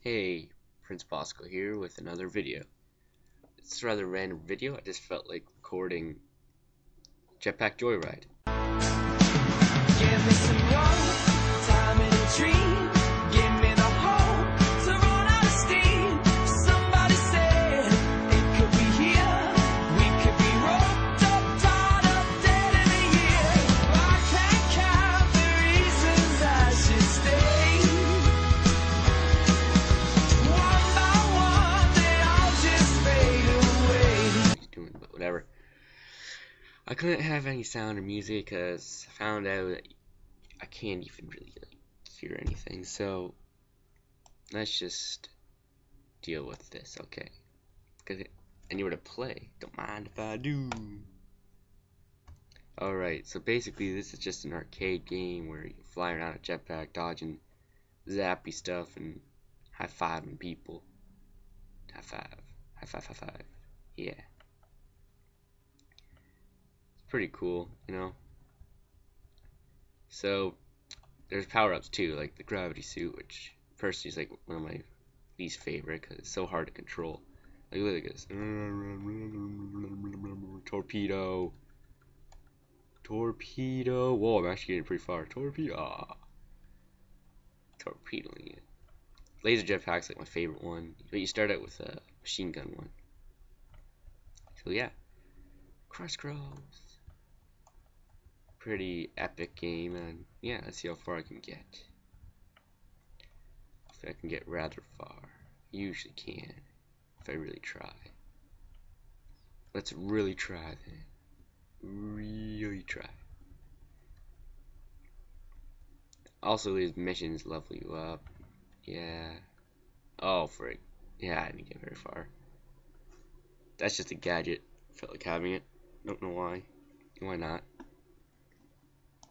Hey, Prince Bosco here with another video. It's a rather random video, I just felt like recording Jetpack Joyride. I couldn't have any sound or music because I found out that I can't even really like, hear anything. So let's just deal with this, okay? Cause anywhere to play. Don't mind if I do. Alright, so basically this is just an arcade game where you fly around a jetpack, dodging zappy stuff and high fiving people. High five. High five, high five. Yeah pretty cool, you know. So there's power ups too, like the gravity suit, which personally is like one of my least favorite because it's so hard to control. Like look at this, torpedo, torpedo. Whoa, I'm actually getting pretty far. Torpedo, ah. torpedoing it. Laser jetpack's like my favorite one, but you start out with a machine gun one. So yeah, cross pretty epic game and yeah let's see how far I can get. If I can get rather far usually can if I really try. Let's really try then. Really try. Also these missions level you up. Yeah. Oh frick. Yeah I didn't get very far. That's just a gadget felt like having it don't know why. Why not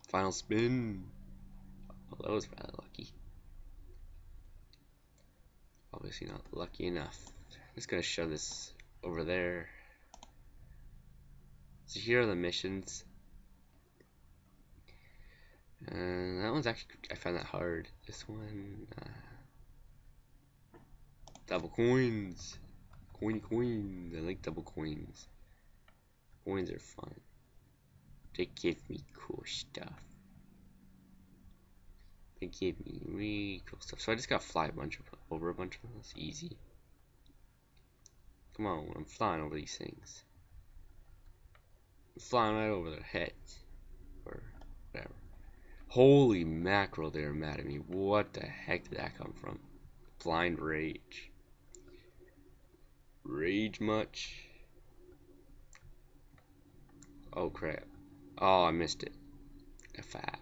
Final spin. Oh, that was rather lucky. Obviously not lucky enough. I'm just gonna shove this over there. So here are the missions. And that one's actually, I found that hard. This one, uh, double coins. Coiny coins. I like double coins. Coins are fun. They give me cool stuff. They give me really cool stuff. So I just gotta fly a bunch of over a bunch of them. It's easy. Come on, I'm flying over these things. I'm flying right over their heads. Or whatever. Holy mackerel, they're mad at me. What the heck did that come from? Blind rage. Rage much? Oh crap. Oh, I missed it. A five.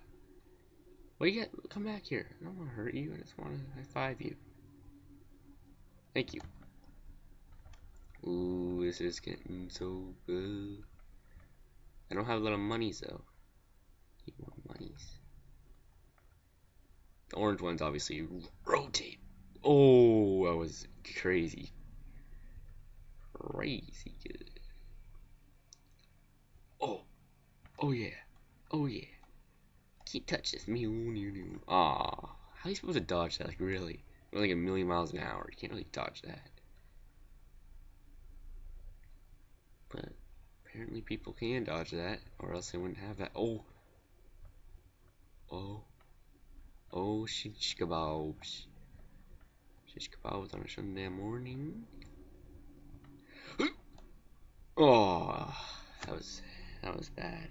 Well, you get, come back here. I don't want to hurt you. I just want to high five you. Thank you. Ooh, this is getting so good. I don't have a lot of monies though. Need more monies. The orange ones obviously rotate. Oh, that was crazy. Crazy good. Oh, Oh yeah. Oh yeah. Can't touch this. Mew. Aw. How are you supposed to dodge that? Like really? We're like a million miles an hour. You can't really dodge that. But apparently people can dodge that, or else they wouldn't have that. Oh. Oh. Oh, shish kebabs. Shish kebabs on a Sunday morning. oh, that was that was bad.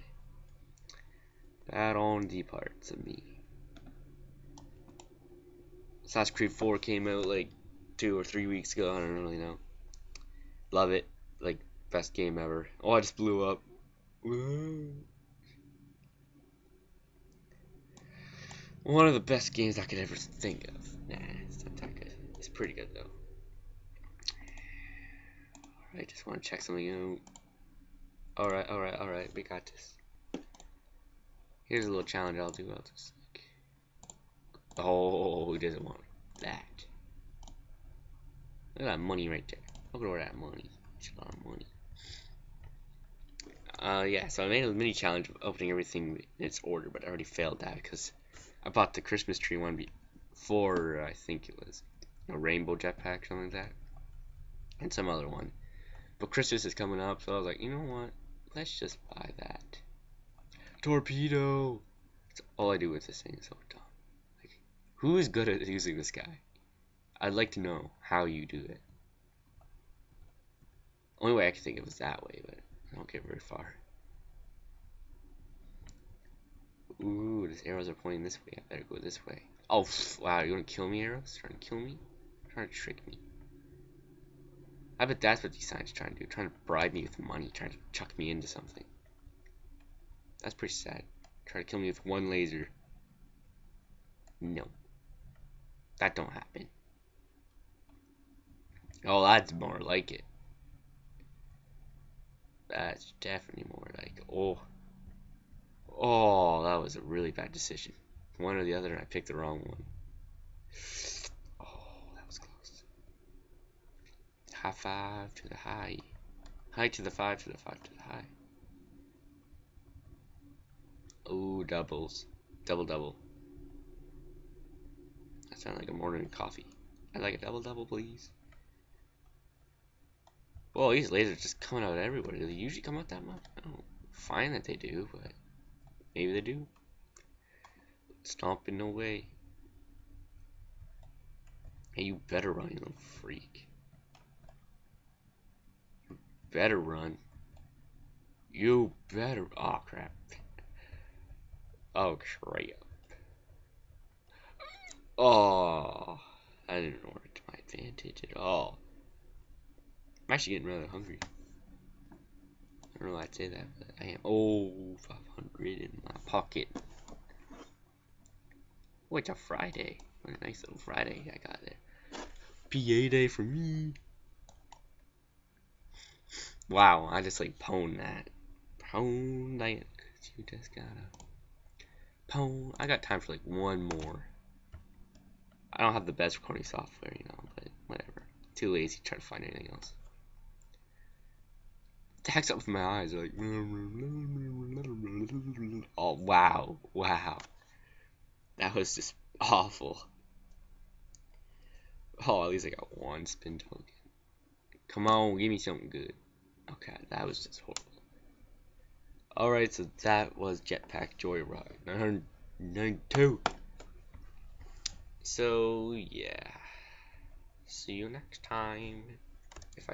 Bad on the parts of me. Assassin's Creed 4 came out like two or three weeks ago. I don't really know. Love it. Like, best game ever. Oh, I just blew up. One of the best games I could ever think of. Nah, it's not that good. It's pretty good though. Alright, just want to check something out. Alright, alright, alright, we got this. Here's a little challenge I'll do. I'll just like, oh, he doesn't want that. Look at that money right there. Look at all that money. It's a lot of money. Uh, yeah, so I made a mini challenge of opening everything in its order, but I already failed that because I bought the Christmas tree one before, I think it was. a rainbow jetpack, something like that, and some other one. But Christmas is coming up, so I was like, you know what? Let's just buy that. Torpedo. That's all I do with this thing. It's so dumb. Like, who is good at using this guy? I'd like to know how you do it. Only way I can think of is that way, but I don't get very far. Ooh, these arrows are pointing this way. I better go this way. Oh, wow, you want to kill me, arrows? Trying to kill me? Trying to trick me. I bet that's what these signs are trying to do. Trying to bribe me with money. Trying to chuck me into something. That's pretty sad. Try to kill me with one laser. No. That don't happen. Oh, that's more like it. That's definitely more like oh. Oh, that was a really bad decision. One or the other, and I picked the wrong one. Oh, that was close. High five to the high. High to the five to the five to the high. Oh, doubles. Double double. That sounds like a morning coffee. I'd like a double double, please. Well, these lasers just coming out everywhere. Do they usually come out that much? I don't find that they do, but maybe they do. Stomping away. Hey, you better run, you little freak. You better run. You better. Oh, crap. Oh, crap. Oh, I didn't work to my advantage at all. I'm actually getting rather hungry. I don't know why I'd say that, but I am. Oh, 500 in my pocket. Oh, it's a Friday. What a nice little Friday I got there. PA day for me. Wow, I just like pwned that. Pwned that. You just gotta. I got time for like one more. I don't have the best recording software, you know, but whatever. Too lazy to try to find anything else. The heck's up with my eyes? Like, oh wow, wow, that was just awful. Oh, at least I got one spin token. Come on, give me something good. Okay, that was just horrible. Alright, so that was Jetpack Joyride 992. So, yeah. See you next time. If I